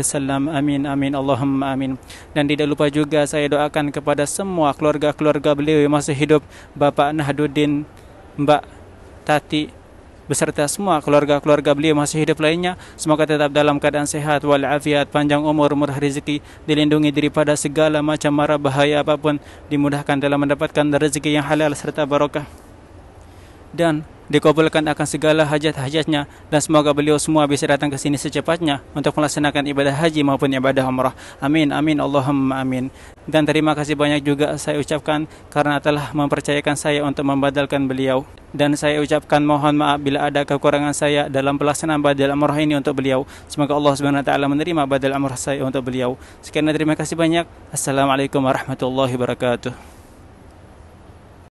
wasallam. Amin amin. Allahumma amin. Dan tidak lupa juga saya doakan kepada semua keluarga-keluarga beliau yang masih hidup. Bapak Nahduddin Mbak Tati beserta semua keluarga-keluarga beliau masih hidup lainnya. Semoga tetap dalam keadaan sehat walafiat panjang umur murah rezeki dilindungi daripada segala macam mara bahaya apa pun dimudahkan dalam mendapatkan rezeki yang halal serta barokah. Dan dikabulkan akan segala hajat-hajatnya dan semoga beliau semua bisa datang ke sini secepatnya untuk melaksanakan ibadah haji maupun ibadah umrah. Amin amin Allahumma amin. Dan terima kasih banyak juga saya ucapkan karena telah mempercayakan saya untuk membadalkan beliau dan saya ucapkan mohon maaf bila ada kekurangan saya dalam pelaksanaan badal umrah ini untuk beliau. Semoga Allah Subhanahu wa taala menerima badal umrah saya untuk beliau. Sekian terima kasih banyak. Assalamualaikum warahmatullahi wabarakatuh.